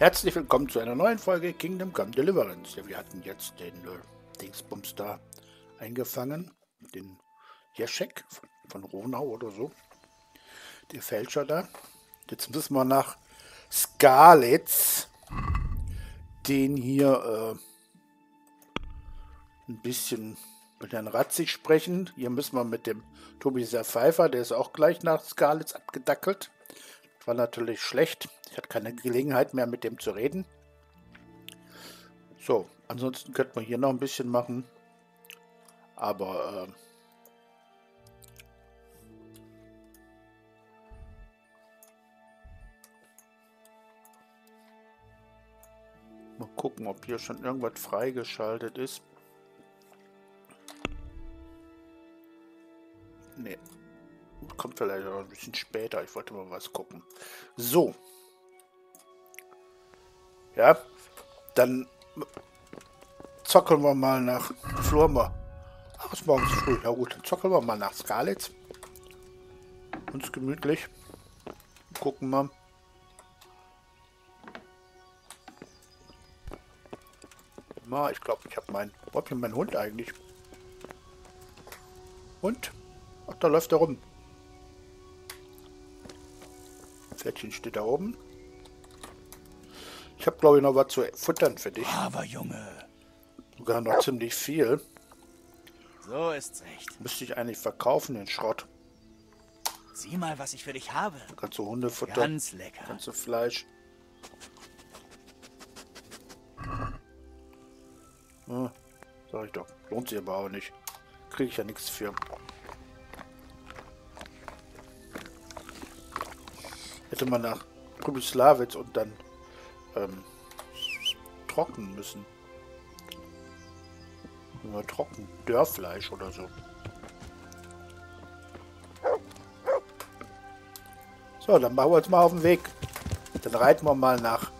Herzlich willkommen zu einer neuen Folge Kingdom Come Deliverance. Ja, wir hatten jetzt den äh, Dingsbums da eingefangen, den Jeschek von, von Ronau oder so. Der Fälscher da. Jetzt müssen wir nach Skalitz den hier äh, ein bisschen mit Herrn Ratzig sprechen. Hier müssen wir mit dem Tobi Pfeiffer, der ist auch gleich nach Skalitz abgedackelt. War natürlich schlecht. Ich hatte keine Gelegenheit mehr mit dem zu reden. So, ansonsten könnte man hier noch ein bisschen machen. Aber äh, mal gucken, ob hier schon irgendwas freigeschaltet ist. Nee. Kommt vielleicht auch ein bisschen später. Ich wollte mal was gucken. So. Ja. Dann zockeln wir mal nach Florma. Ach, ist morgens früh. Ja gut, dann zockeln wir mal nach Skalitz. Uns gemütlich. Gucken mal. Na, ich glaube, ich habe meinen... Wo hab ich meinen Hund eigentlich? Hund? Ach, da läuft er rum. Pferdchen steht da oben. Ich habe, glaube ich, noch was zu futtern für dich. Aber Junge. Sogar noch ziemlich viel. So ist's echt. Müsste ich eigentlich verkaufen, den Schrott. Sieh mal, was ich für dich habe. Kannst du Hundefutter. Ganz lecker. Kannst du Fleisch. Ja, sag ich doch. Lohnt sich aber auch nicht. Kriege ich ja nichts für. Hätte man nach Pribyslavitz und dann ähm, trocknen müssen. Nur trocken. Dörrfleisch oder so. So, dann machen wir uns mal auf den Weg. Dann reiten wir mal nach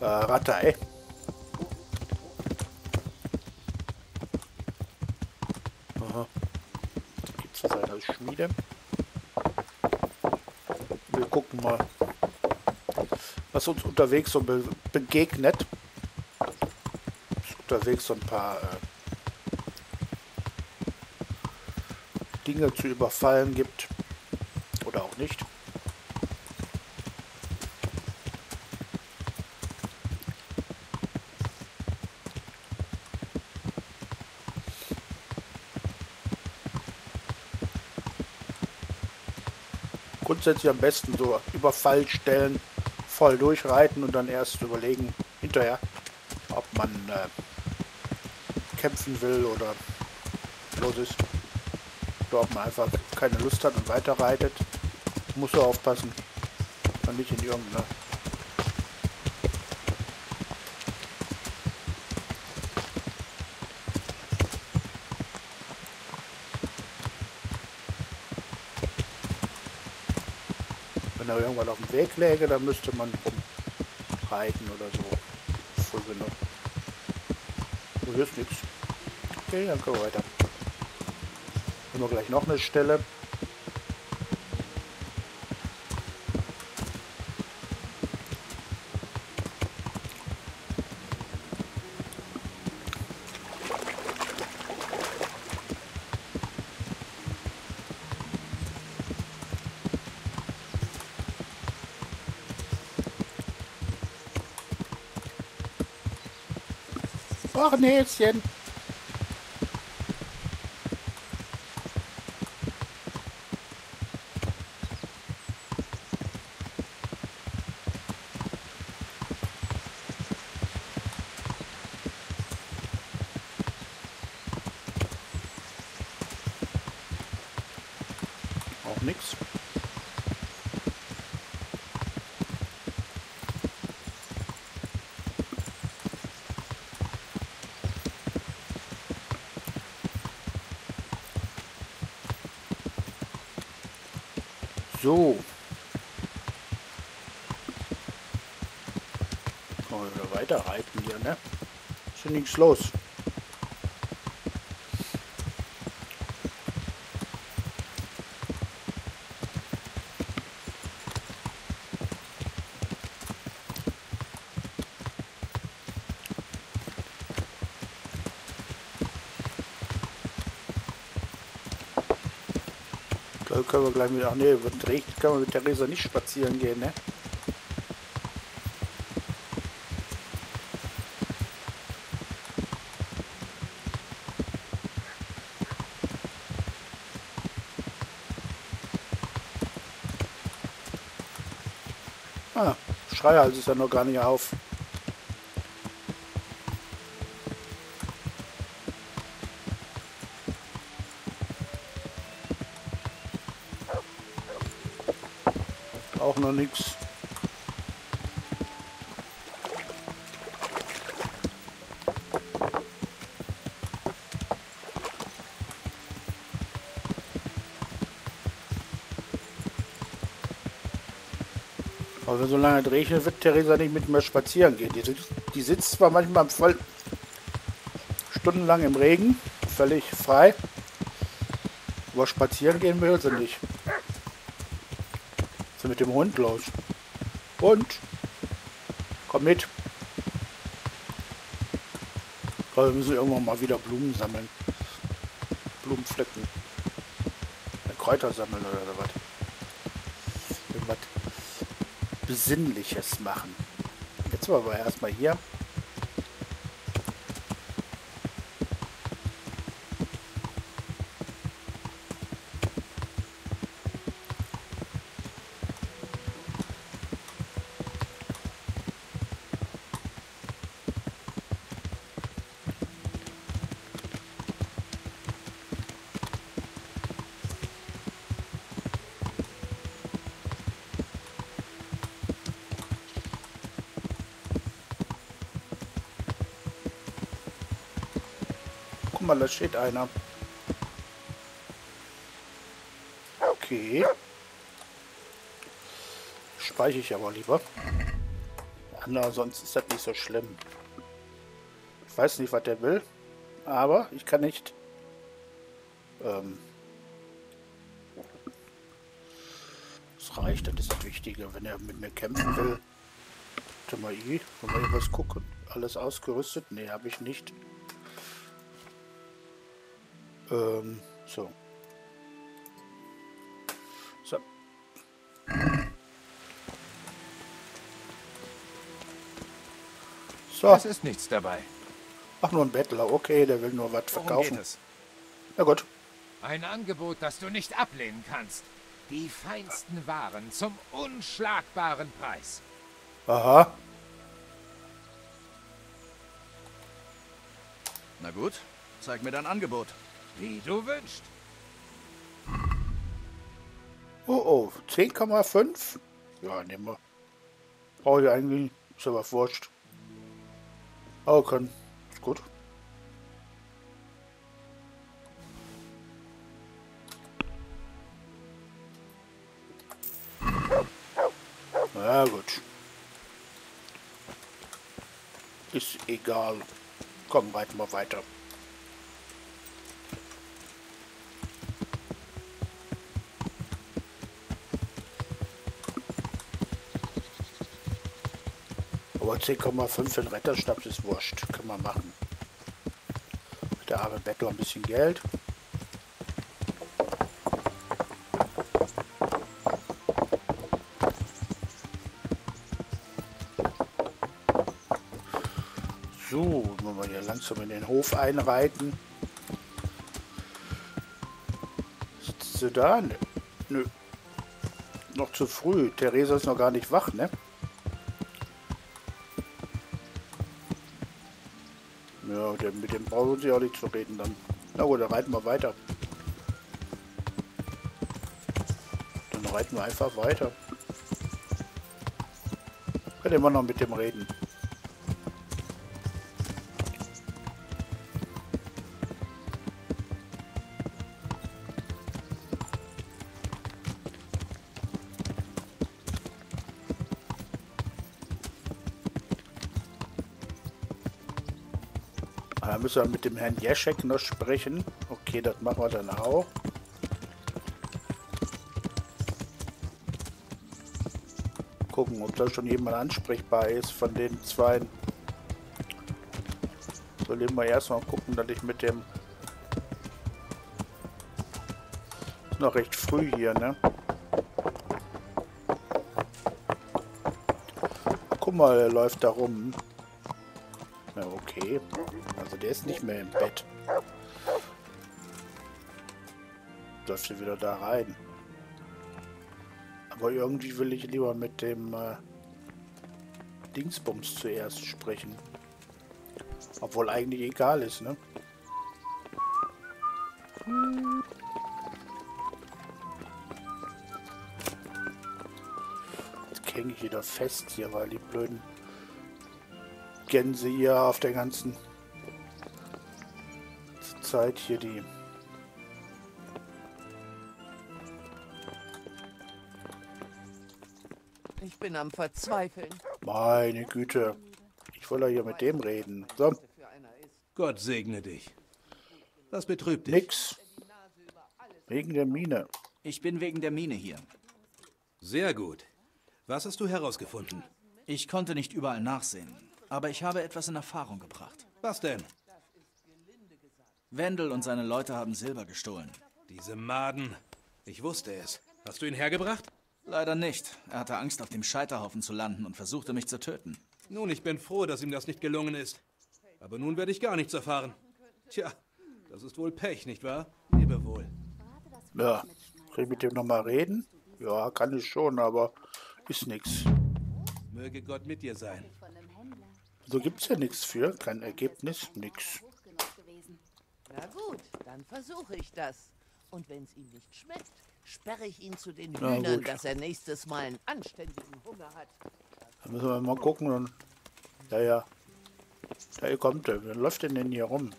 äh, Ratay. Aha. Geht zu seiner Schmiede. Wir gucken mal, was uns unterwegs so be begegnet. Unterwegs so ein paar äh, Dinge zu überfallen gibt. Oder auch nicht. Grundsätzlich am besten so Überfallstellen voll durchreiten und dann erst überlegen hinterher, ob man äh, kämpfen will oder los ist. Oder ob man einfach keine Lust hat und weiter reitet. Muss so aufpassen, man nicht in irgendeine da irgendwann auf dem Weg läge, dann müsste man reiten oder so. Früh genug. Hier ist nichts. Okay, dann können wir weiter. Haben wir gleich noch eine Stelle. Ach, weiter reiten hier, ne? Ist ja nichts los. Da können wir gleich wieder, ach nee, wird Regen, kann man mit Theresa nicht spazieren gehen, ne? Schreihals ist ja noch gar nicht auf. Auch noch nichts. Aber solange es regnet, wird Theresa nicht mit mir spazieren gehen. Die, die sitzt zwar manchmal voll stundenlang im Regen, völlig frei, aber spazieren gehen will sie nicht. Sie mit dem Hund los. Und komm mit. Aber wir müssen irgendwann mal wieder Blumen sammeln. Blumenflecken. Kräuter sammeln oder was. Irgendwas Besinnliches machen. Jetzt waren wir erstmal hier. Mal, da steht einer. Okay. Speichere ich aber lieber. Ja, sonst ist das nicht so schlimm. Ich weiß nicht, was der will. Aber ich kann nicht... Ähm, das reicht, das ist das Wichtige. Wenn er mit mir kämpfen will. Warte mal, I. Wollen wir hier was gucken? Alles ausgerüstet? Ne, habe ich nicht. Ähm, so. So. So. Es ist nichts dabei. Ach, nur ein Bettler. Okay, der will nur was verkaufen. geht es? Na gut. Ein Angebot, das du nicht ablehnen kannst. Die feinsten Waren zum unschlagbaren Preis. Aha. Na gut, zeig mir dein Angebot. Wie du wünschst. Oh, oh. 10,5? Ja, nehmen wir. Brauche ich eigentlich. Ist aber wurscht. Aber können. Ist gut. Na gut. Ist egal. Komm, reiten wir weiter. Aber 10,5 für den Retterstab ist wurscht. Kann man machen. Der arme Bettler ein bisschen Geld. So, wollen wir hier langsam in den Hof einreiten. Sitzt sie da? Nö. Noch zu früh. Theresa ist noch gar nicht wach, ne? Mit dem brauchen sie auch nicht zu reden dann. Na gut, dann reiten wir weiter. Dann reiten wir einfach weiter. Können immer noch mit dem reden. Da müssen wir mit dem Herrn Jeschek noch sprechen. Okay, das machen wir dann auch. Gucken, ob da schon jemand ansprechbar ist von den zwei. Sollen wir erstmal gucken, dass ich mit dem noch recht früh hier, ne? Guck mal, er läuft da rum. Okay. Also der ist nicht mehr im Bett. Läuft er wieder da rein. Aber irgendwie will ich lieber mit dem äh, Dingsbums zuerst sprechen. Obwohl eigentlich egal ist, ne? Jetzt hänge ich wieder fest hier, weil die blöden Gänse hier auf der ganzen Zeit hier die Ich bin am Verzweifeln. Meine Güte. Ich will ja hier mit dem reden. So. Gott segne dich. Was betrübt dich? nix. Wegen der Mine. Ich bin wegen der Mine hier. Sehr gut. Was hast du herausgefunden? Ich konnte nicht überall nachsehen, aber ich habe etwas in Erfahrung gebracht. Was denn? Wendel und seine Leute haben Silber gestohlen. Diese Maden. Ich wusste es. Hast du ihn hergebracht? Leider nicht. Er hatte Angst, auf dem Scheiterhaufen zu landen und versuchte mich zu töten. Nun, ich bin froh, dass ihm das nicht gelungen ist. Aber nun werde ich gar nichts erfahren. Tja, das ist wohl Pech, nicht wahr? Lebe wohl. Ja, soll ich mit dem nochmal reden? Ja, kann ich schon, aber ist nix. Möge Gott mit dir sein. So gibt's ja nichts für. Kein Ergebnis, nix. Na gut, dann versuche ich das. Und wenn es ihm nicht schmeckt, sperre ich ihn zu den Na Hühnern, gut. dass er nächstes Mal einen anständigen Hunger hat. Da müssen wir mal gucken. Und, ja, ja. Da hier kommt er. Wer läuft denn denn hier rum?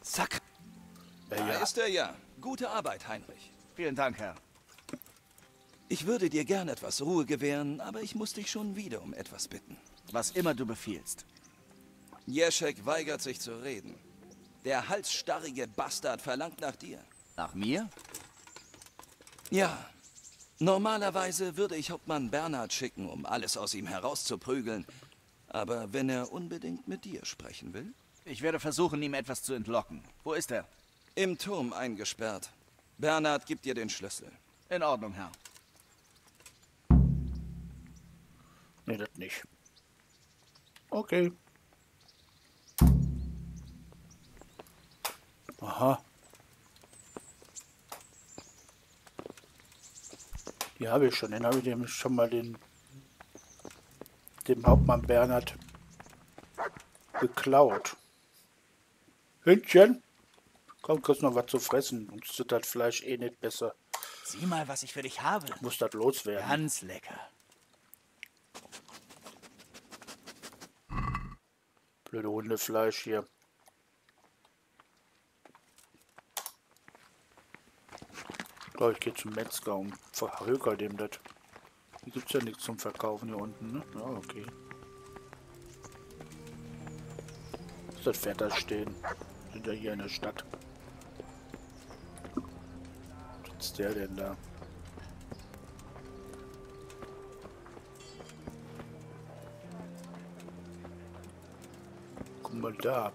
Zack, Ja, da ja. ist er ja. Gute Arbeit, Heinrich. Vielen Dank, Herr. Ich würde dir gern etwas Ruhe gewähren, aber ich muss dich schon wieder um etwas bitten. Was immer du befiehlst. Jeschek weigert sich zu reden. Der halsstarrige Bastard verlangt nach dir. Nach mir? Ja, normalerweise würde ich Hauptmann Bernhard schicken, um alles aus ihm herauszuprügeln. Aber wenn er unbedingt mit dir sprechen will? Ich werde versuchen, ihm etwas zu entlocken. Wo ist er? Im Turm eingesperrt. Bernhard gibt dir den Schlüssel. In Ordnung, Herr. Nee, das nicht. Okay. Aha. Die habe ich schon. Den habe ich nämlich schon mal den dem Hauptmann Bernhard geklaut. Hündchen? Komm, kriegst noch was zu fressen. Uns tut das Fleisch eh nicht besser. Sieh mal, was ich für dich habe. Muss das loswerden. Ganz lecker. Blöde Hundefleisch hier. Ich glaube, ich gehe zum Metzger und verhöker dem das. Hier gibt es ja nichts zum Verkaufen hier unten, ne? Ja, okay. Ist das Pferd da stehen? Sind ja hier in der Stadt. Was ist der denn da? Da.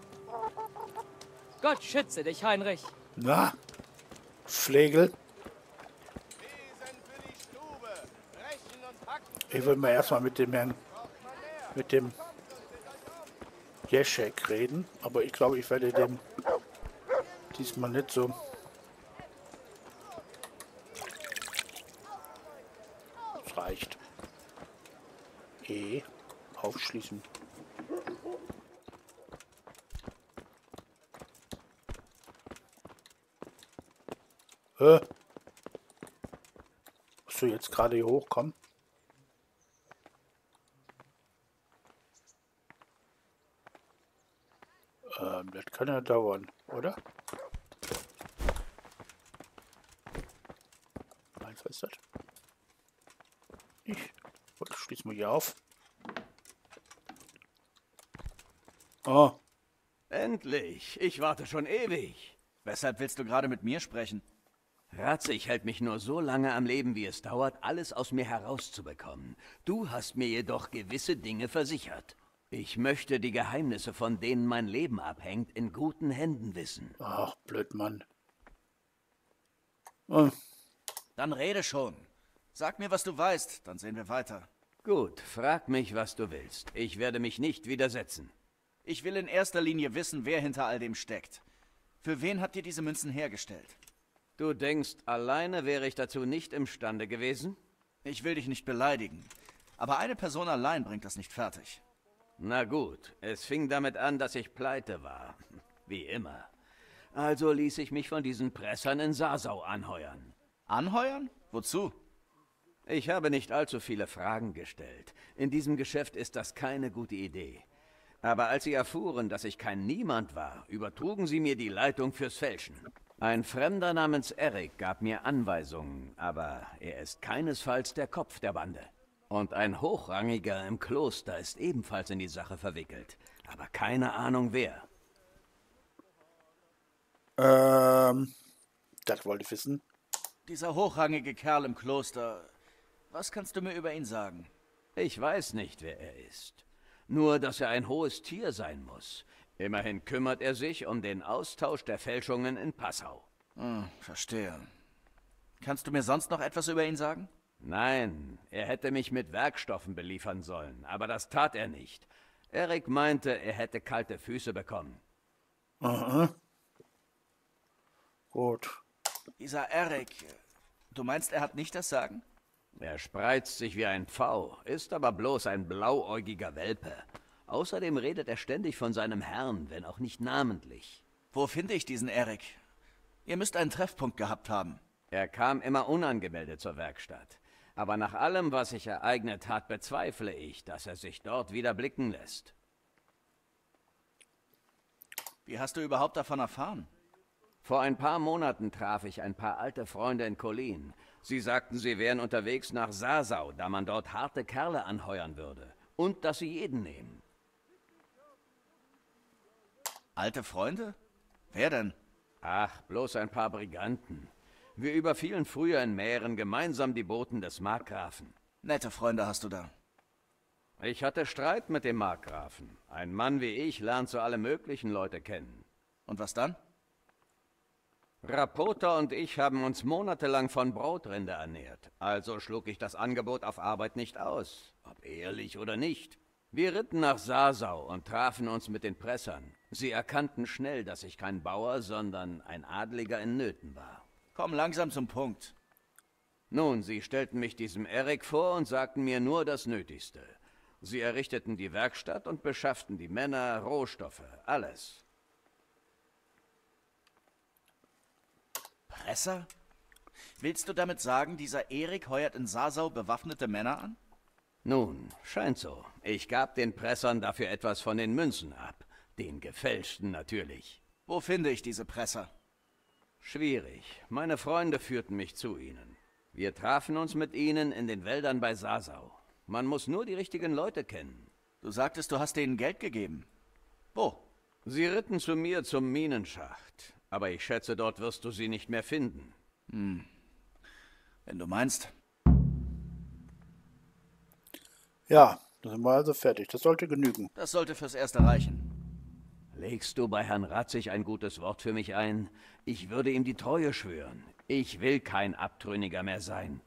Gott schütze dich, Heinrich. Na? Flegel? Ich will mal erstmal mit dem Herrn, mit dem Jeschek reden, aber ich glaube, ich werde dem diesmal nicht so. Reicht. E. Aufschließen. Hä? Musst du jetzt gerade hier hochkommen? Ähm, das kann ja dauern, oder? Nein, was ist das? Ich. Gut, schließ mal hier auf. Oh, Endlich! Ich warte schon ewig. Weshalb willst du gerade mit mir sprechen? Ratzig hält mich nur so lange am Leben, wie es dauert, alles aus mir herauszubekommen. Du hast mir jedoch gewisse Dinge versichert. Ich möchte die Geheimnisse, von denen mein Leben abhängt, in guten Händen wissen. ach, blöd Mann. Oh, Dann rede schon. Sag mir, was du weißt, dann sehen wir weiter. Gut, frag mich, was du willst. Ich werde mich nicht widersetzen. Ich will in erster Linie wissen, wer hinter all dem steckt. Für wen habt ihr diese Münzen hergestellt? Du denkst, alleine wäre ich dazu nicht imstande gewesen? Ich will dich nicht beleidigen, aber eine Person allein bringt das nicht fertig. Na gut, es fing damit an, dass ich pleite war. Wie immer. Also ließ ich mich von diesen Pressern in Sasau anheuern. Anheuern? Wozu? Ich habe nicht allzu viele Fragen gestellt. In diesem Geschäft ist das keine gute Idee. Aber als sie erfuhren, dass ich kein Niemand war, übertrugen sie mir die Leitung fürs Fälschen. Ein Fremder namens Eric gab mir Anweisungen, aber er ist keinesfalls der Kopf der Bande. Und ein Hochrangiger im Kloster ist ebenfalls in die Sache verwickelt. Aber keine Ahnung wer. ähm, das wollte ich wissen. Dieser hochrangige Kerl im Kloster. Was kannst du mir über ihn sagen? Ich weiß nicht, wer er ist. Nur, dass er ein hohes Tier sein muss. Immerhin kümmert er sich um den Austausch der Fälschungen in Passau. Hm, verstehe. Kannst du mir sonst noch etwas über ihn sagen? Nein, er hätte mich mit Werkstoffen beliefern sollen, aber das tat er nicht. Erik meinte, er hätte kalte Füße bekommen. Aha. Gut. Dieser Eric. Du meinst, er hat nicht das Sagen? Er spreizt sich wie ein Pfau, ist aber bloß ein blauäugiger Welpe. Außerdem redet er ständig von seinem Herrn, wenn auch nicht namentlich. Wo finde ich diesen Eric? Ihr müsst einen Treffpunkt gehabt haben. Er kam immer unangemeldet zur Werkstatt. Aber nach allem, was sich ereignet hat, bezweifle ich, dass er sich dort wieder blicken lässt. Wie hast du überhaupt davon erfahren? Vor ein paar Monaten traf ich ein paar alte Freunde in Kolin. Sie sagten, sie wären unterwegs nach Sasau, da man dort harte Kerle anheuern würde. Und dass sie jeden nehmen. Alte Freunde? Wer denn? Ach, bloß ein paar Briganten. Wir überfielen früher in Mähren gemeinsam die Boten des Markgrafen. Nette Freunde hast du da. Ich hatte Streit mit dem Markgrafen. Ein Mann wie ich lernt so alle möglichen Leute kennen. Und was dann? Rapota und ich haben uns monatelang von Brautrinde ernährt. Also schlug ich das Angebot auf Arbeit nicht aus. Ob ehrlich oder nicht. Wir ritten nach Sasau und trafen uns mit den Pressern. Sie erkannten schnell, dass ich kein Bauer, sondern ein Adliger in Nöten war. Komm langsam zum Punkt. Nun, sie stellten mich diesem Erik vor und sagten mir nur das Nötigste. Sie errichteten die Werkstatt und beschafften die Männer, Rohstoffe, alles. Presser? Willst du damit sagen, dieser Erik heuert in Sasau bewaffnete Männer an? Nun, scheint so. Ich gab den Pressern dafür etwas von den Münzen ab. Den gefälschten natürlich. Wo finde ich diese Presser? Schwierig. Meine Freunde führten mich zu ihnen. Wir trafen uns mit ihnen in den Wäldern bei Sasau. Man muss nur die richtigen Leute kennen. Du sagtest, du hast denen Geld gegeben. Wo? Sie ritten zu mir zum Minenschacht. Aber ich schätze, dort wirst du sie nicht mehr finden. Wenn du meinst. Ja, dann sind wir also fertig. Das sollte genügen. Das sollte fürs Erste reichen. Legst du bei Herrn Ratzig ein gutes Wort für mich ein? Ich würde ihm die Treue schwören. Ich will kein Abtrünniger mehr sein.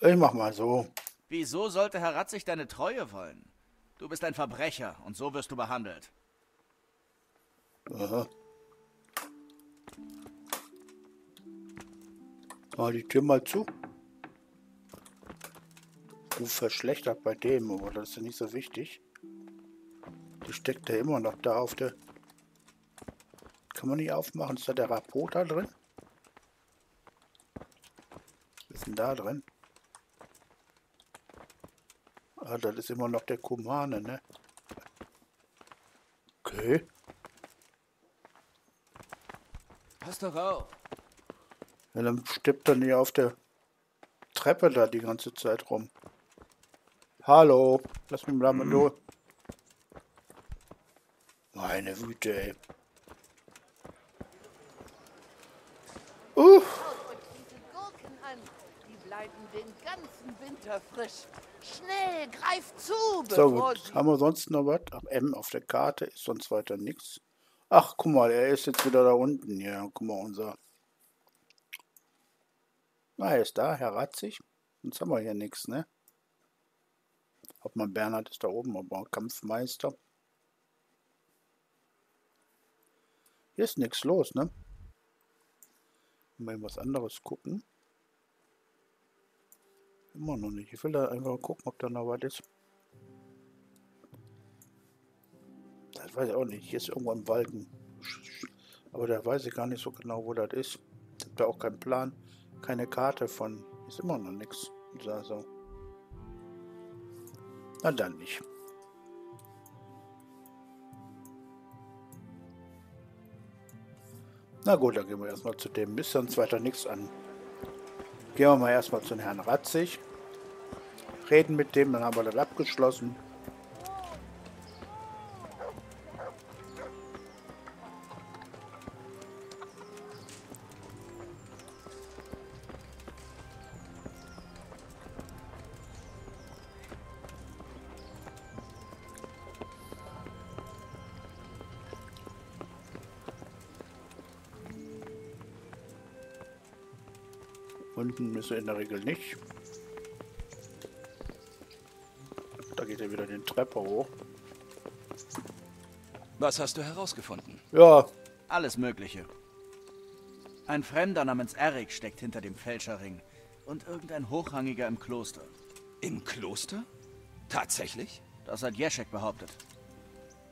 Ich mach mal so. Wieso sollte Herr Ratzig deine Treue wollen? Du bist ein Verbrecher und so wirst du behandelt. Aha. Mal die Tür mal zu. Ruf verschlechtert bei dem, aber das ist ja nicht so wichtig. Die steckt ja immer noch da auf der... Kann man nicht aufmachen? Ist da der Rapporter drin? Was ist denn da drin? Ah, das ist immer noch der Kumane, ne? Okay. Pass doch auf. Ja, dann steppt er nicht auf der Treppe da die ganze Zeit rum. Hallo, lass mich mal Mhm. durch. Meine Güte, ey. Uh, euch diese Gurken an. Die bleiben den ganzen Winter frisch. Schnell, greift zu, so gut. Haben wir sonst noch was? Am M auf der Karte ist sonst weiter nichts. Ach, guck mal, er ist jetzt wieder da unten. Ja, guck mal, unser... Na, er ist da, Herr Ratzig. Sonst haben wir hier nichts, ne? Hauptmann Bernhard ist da oben, aber Kampfmeister. Hier ist nichts los, ne? Mal was anderes gucken. Immer noch nicht. Ich will da einfach gucken, ob da noch was ist. Das weiß ich auch nicht. Hier ist irgendwo im Wald Aber da weiß ich gar nicht so genau, wo das ist. Ich habe da auch keinen Plan, keine Karte von. Ist immer noch nichts. Also. Na dann nicht. Na gut, dann gehen wir erstmal zu dem. Ist sonst weiter nichts an. Gehen wir mal erstmal zu Herrn Ratzig. Reden mit dem, dann haben wir das abgeschlossen. Unten ist er in der Regel nicht. Da geht er wieder den Treppe hoch. Was hast du herausgefunden? Ja. Alles Mögliche. Ein Fremder namens Eric steckt hinter dem Fälscherring. Und irgendein Hochrangiger im Kloster. Im Kloster? Tatsächlich? Das hat Jeschek behauptet.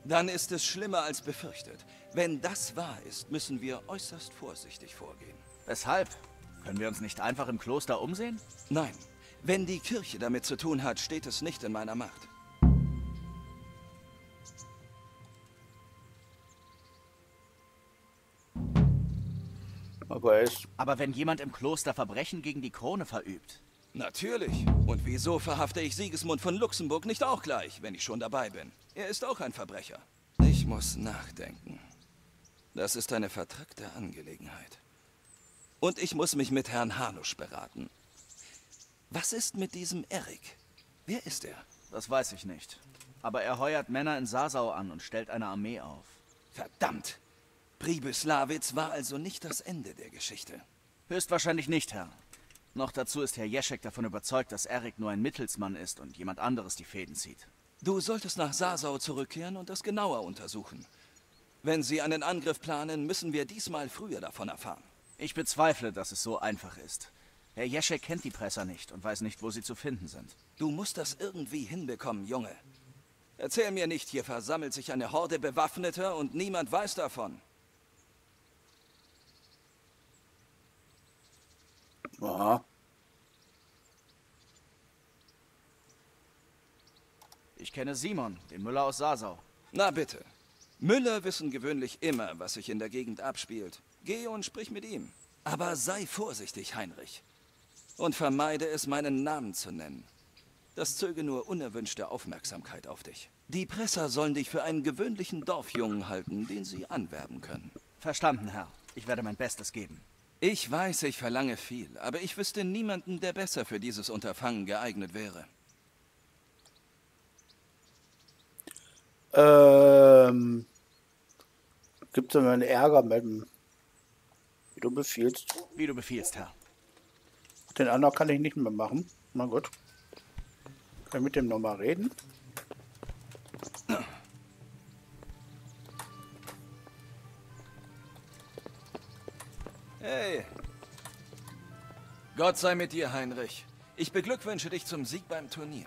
Dann ist es schlimmer als befürchtet. Wenn das wahr ist, müssen wir äußerst vorsichtig vorgehen. Weshalb? Können wir uns nicht einfach im Kloster umsehen? Nein. Wenn die Kirche damit zu tun hat, steht es nicht in meiner Macht. Aber. Aber wenn jemand im Kloster Verbrechen gegen die Krone verübt? Natürlich. Und wieso verhafte ich Sigismund von Luxemburg nicht auch gleich, wenn ich schon dabei bin? Er ist auch ein Verbrecher. Ich muss nachdenken. Das ist eine vertrackte Angelegenheit. Und ich muss mich mit Herrn Hanusch beraten. Was ist mit diesem Erik? Wer ist er? Das weiß ich nicht. Aber er heuert Männer in Sasau an und stellt eine Armee auf. Verdammt! Pribislawitz war also nicht das Ende der Geschichte. Höchstwahrscheinlich nicht, Herr. Noch dazu ist Herr Jeschek davon überzeugt, dass Erik nur ein Mittelsmann ist und jemand anderes die Fäden zieht. Du solltest nach Sasau zurückkehren und das genauer untersuchen. Wenn Sie einen Angriff planen, müssen wir diesmal früher davon erfahren. Ich bezweifle, dass es so einfach ist. Herr Jeschek kennt die Presser nicht und weiß nicht, wo sie zu finden sind. Du musst das irgendwie hinbekommen, Junge. Erzähl mir nicht, hier versammelt sich eine Horde Bewaffneter und niemand weiß davon. Aha. Ich kenne Simon, den Müller aus Sasau. Na bitte. Müller wissen gewöhnlich immer, was sich in der Gegend abspielt. Geh und sprich mit ihm. Aber sei vorsichtig, Heinrich. Und vermeide es, meinen Namen zu nennen. Das zöge nur unerwünschte Aufmerksamkeit auf dich. Die Presser sollen dich für einen gewöhnlichen Dorfjungen halten, den sie anwerben können. Verstanden, Herr. Ich werde mein Bestes geben. Ich weiß, ich verlange viel, aber ich wüsste niemanden, der besser für dieses Unterfangen geeignet wäre. Ähm, Gibt es einen Ärger mit dem, wie du befiehlst? Wie du befiehlst, Herr. Den anderen kann ich nicht mehr machen. Na gut. Kann ich mit dem nochmal reden? Hey. Gott sei mit dir, Heinrich. Ich beglückwünsche dich zum Sieg beim Turnier.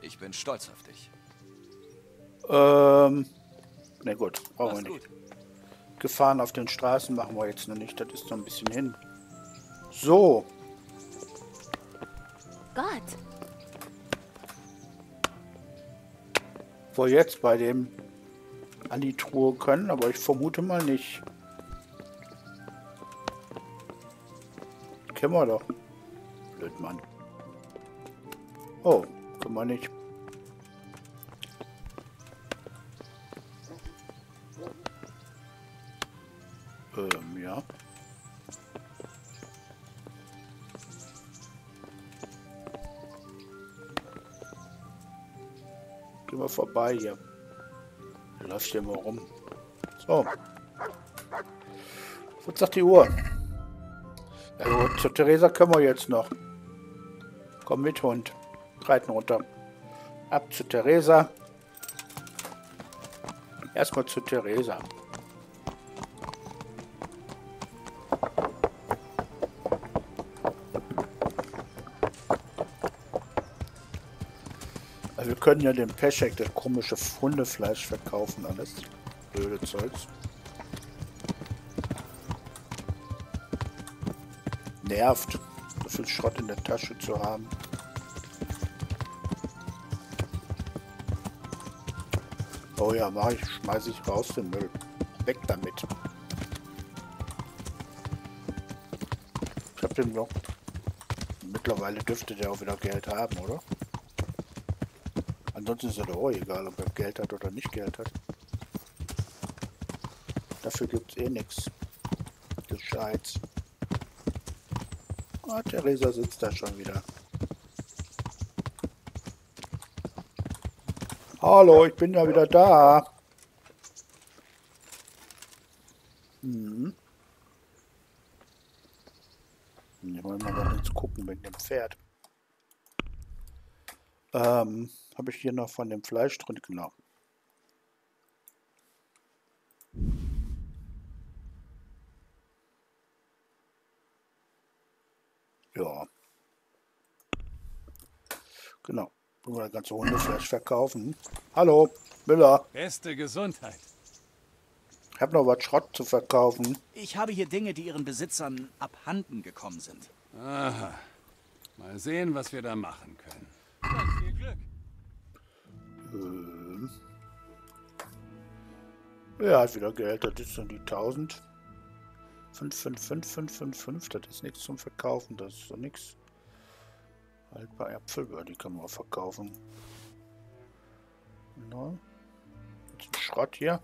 Ich bin stolz auf dich. Ähm, na gut, brauchen wir nicht. gut. Gefahren auf den Straßen machen wir jetzt noch nicht. Das ist noch ein bisschen hin. So, Gott, wohl jetzt bei dem an die Truhe können, aber ich vermute mal nicht. Kennen wir doch. Blöd, Mann. Oh, können wir nicht. Gehen wir vorbei hier. Der läuft hier mal rum. So. Was sagt die Uhr? Also, zu Theresa können wir jetzt noch. Komm mit, Hund. Reiten runter. Ab zu Theresa. Erstmal zu Theresa. Können ja dem Peschek das komische Hundefleisch verkaufen, alles blöde Zeugs. Nervt, so viel Schrott in der Tasche zu haben. Oh ja, mach ich, schmeiß ich raus den Müll. Weg damit. Ich hab den noch. Mittlerweile dürfte der auch wieder Geld haben, oder? Ansonsten ist es doch auch egal, ob er Geld hat oder nicht Geld hat. Dafür gibt's eh nichts. Gescheit. Ah, Theresa sitzt da schon wieder. Hallo, ich bin ja wieder da. Hm. Wir wollen mal jetzt gucken wegen dem Pferd. Ähm, habe ich hier noch von dem Fleisch drin? Genau. Ja. Genau. Wollen wir das ganze Hundefleisch verkaufen. Hallo, Müller. Beste Gesundheit. Ich habe noch was Schrott zu verkaufen. Ich habe hier Dinge, die ihren Besitzern abhanden gekommen sind. Aha. Mal sehen, was wir da machen können. Dann viel Glück. Ähm. Ja, hat wieder Geld. Das ist so die 1000. 555, das ist nichts zum Verkaufen. Das ist so nichts. Haltbar Äpfel, die man auch verkaufen. No. Jetzt ein Schrott hier.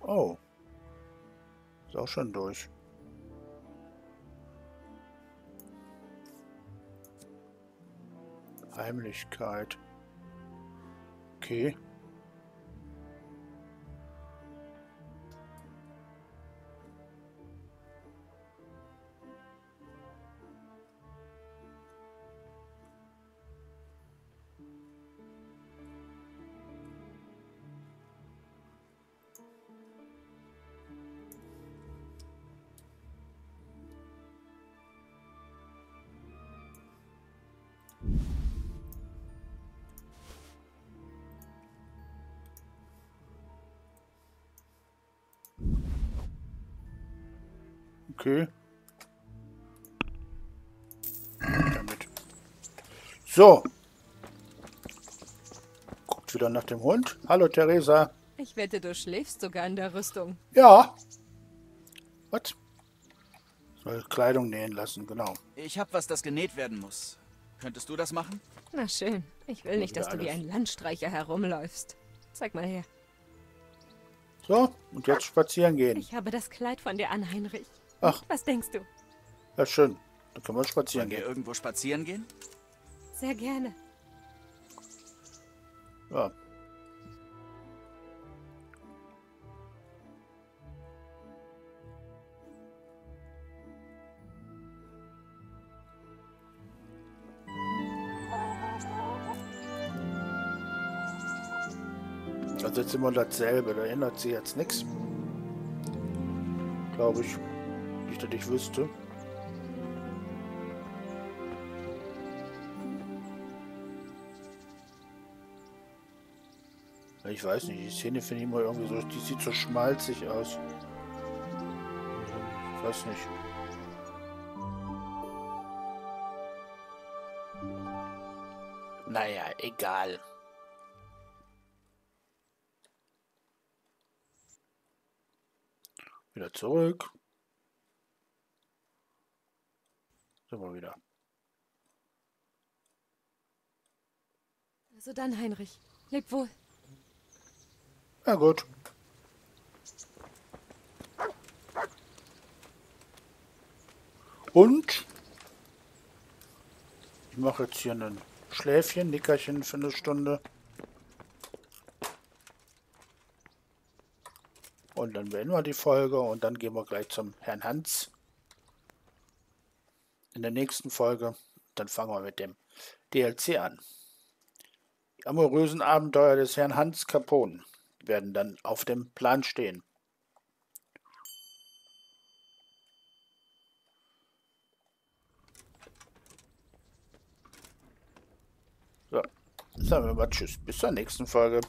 Oh. Ist auch schon durch. Heimlichkeit. Okay. Okay. Damit. So. Guckt wieder nach dem Hund. Hallo, Theresa. Ich wette, du schläfst sogar in der Rüstung. Ja. Was? Soll Kleidung nähen lassen, genau. Ich habe was, das genäht werden muss. Könntest du das machen? Na schön. Ich will nicht, dass du wie ein Landstreicher herumläufst. Zeig mal her. So, und jetzt spazieren gehen. Ich habe das Kleid von dir an, Heinrich. Ach. Was denkst du? Ja, schön. Dann können wir spazieren Wollen wir gehen. irgendwo spazieren gehen? Sehr gerne. Ja. Das ist immer dasselbe, da ändert sich jetzt nichts. Glaube ich. Nicht, dass ich wüsste. Ich weiß nicht, die Szene finde ich immer irgendwie so, die sieht so schmalzig aus. Ich weiß nicht. Naja, egal. Wieder zurück. Sind wir wieder. Also dann, Heinrich. Leb wohl. Ja gut. Und ich mache jetzt hier einen Schläfchen, Nickerchen für eine Stunde. Und dann beenden wir die Folge und dann gehen wir gleich zum Herrn Hans. In der nächsten Folge. Dann fangen wir mit dem DLC an. Die amorösen Abenteuer des Herrn Hans Capone werden dann auf dem Plan stehen. So, sagen wir mal Tschüss. Bis zur nächsten Folge.